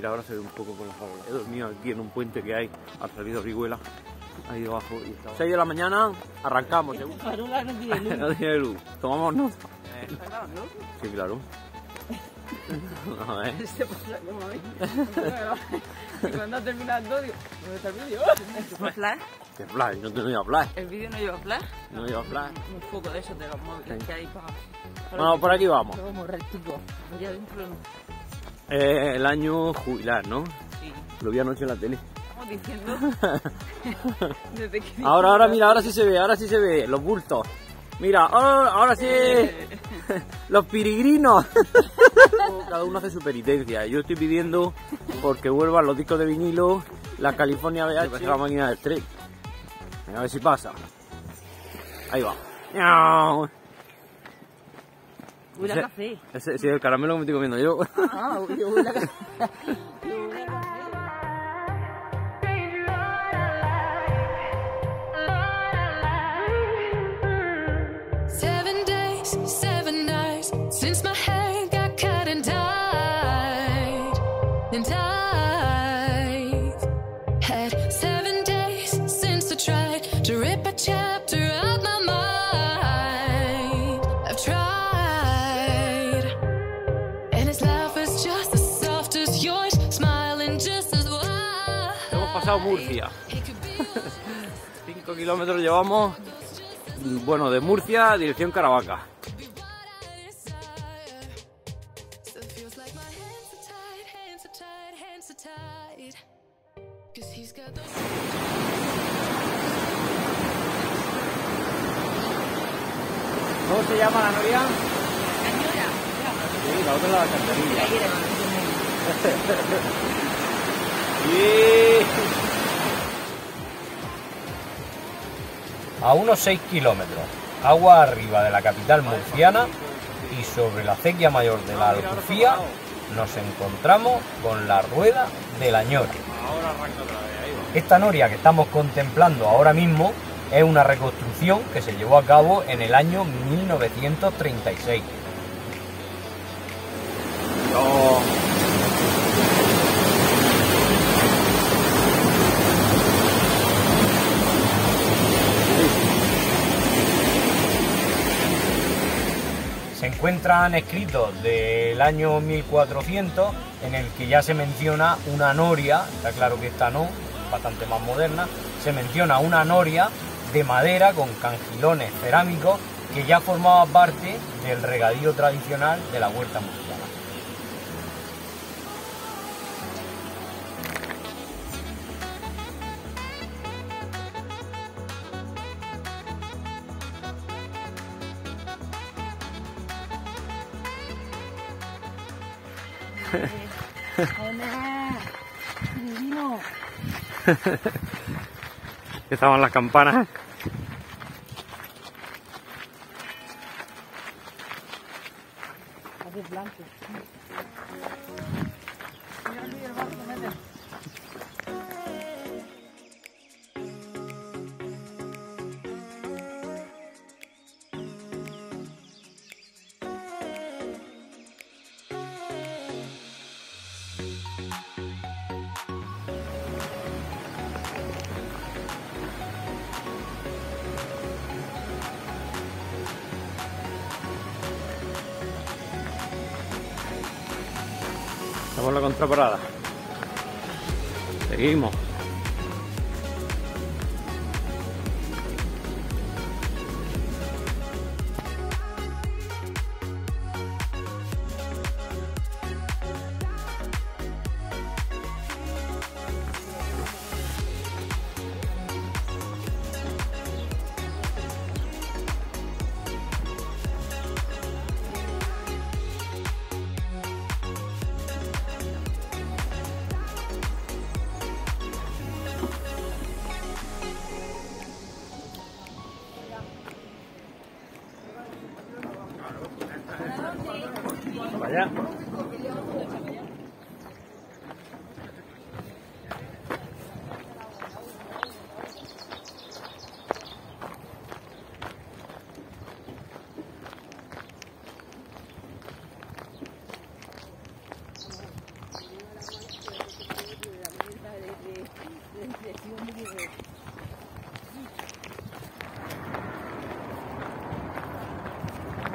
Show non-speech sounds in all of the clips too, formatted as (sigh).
Mira, ahora se ve un poco con las farolas. He dormido aquí en un puente que hay, ha salido Orihuela, ahí debajo y estaba... 6 de la mañana, arrancamos. (laughs) Farola no tiene luz. (laughs) no tiene luz. Tomamos nota. ¿Está grabando? Sí, claro. (laughs) A ver. Se pasa como a mí. Y cuando ha terminado, digo, ¿dónde está el vídeo? ¿Flash? ¿Qué flash? No te voy a flash. ¿El vídeo no lleva flash? No lleva flash. Un foco de esos de los móviles Sí. que hay para... Bueno, por aquí vamos. Como rectico. Allá adentro no. Eh, el año jubilar, ¿no? Sí. Lo vi anoche en la tele. Estamos diciendo... (laughs) Desde que... Ahora, ahora, mira, ahora sí se ve, ahora sí se ve. Los bultos. Mira, ahora, ahora sí. (laughs) Los pirigrinos. (laughs) Cada uno hace su penitencia. Yo estoy pidiendo porque vuelvan los discos de vinilo, la California VH la máquina del tren. A ver si pasa. Ahí va. Huele a Ese- café. Ese sí, el caramelo que me estoy comiendo yo. Ah, (laughs) huele a café. Seven days, seven nights since my hair pasado Murcia. It could be 5 kilómetros llevamos. Bueno, de Murcia, dirección Caravaca. ¿Cómo se llama la novia? Sí, la otra es la alcantarilla. (laughs) a unos 6 kilómetros, agua arriba de la capital murciana y sobre la acequia mayor de la Alcufía nos encontramos con la rueda de la Ñora. Esta noria que estamos contemplando ahora mismo es una reconstrucción que se llevó a cabo en el año 1936. No. Encuentran escritos del año 1400 en el que ya se menciona una noria, está claro que esta no, bastante más moderna, se menciona una noria de madera con cangilones cerámicos que ya formaba parte del regadío tradicional de la huerta murciana. Estaban las campanas. Blanco. Estamos en la contraparada. Seguimos.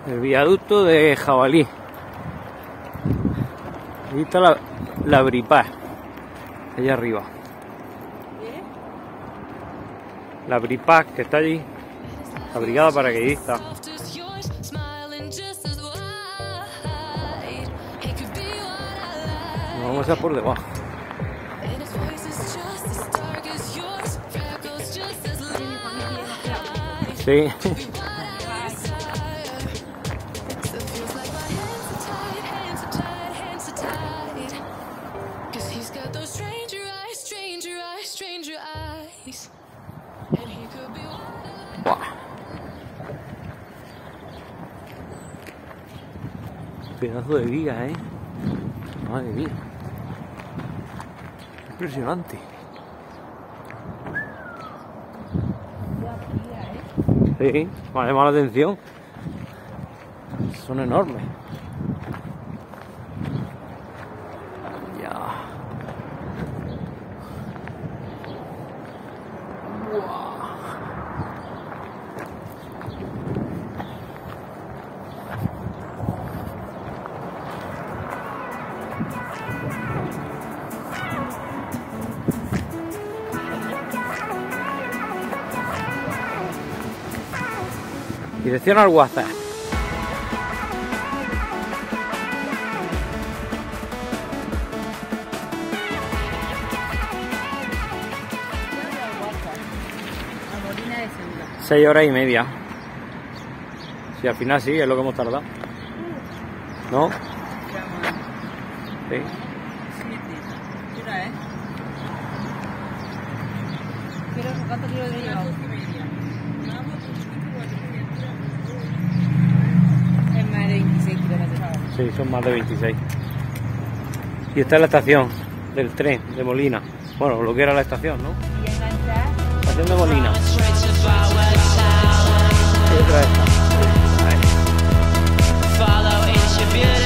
el viaducto de jabalí. Ahí está la, la Bripaz. Allá arriba. La Bripaz que está allí. La brigada paracaidista. Soft as yours, smiling just as Buah. Pedazo de viga, ¿eh? Madre mía. Impresionante. Sí, me ha llamado la atención. Son enormes. Dirección al WhatsApp. Seis horas y media. Si al final sí, es lo que hemos tardado. ¿No? Sí. ¿Qué hora es? Quiero ¿Cuánto quiero de llevar? Más de 26 kilómetros. Sí, son más de 26. Y esta es la estación del tren de Molina. Bueno, lo que era la estación, ¿no? Y. Estación de Molina. Y otra esta. Follow into beauty.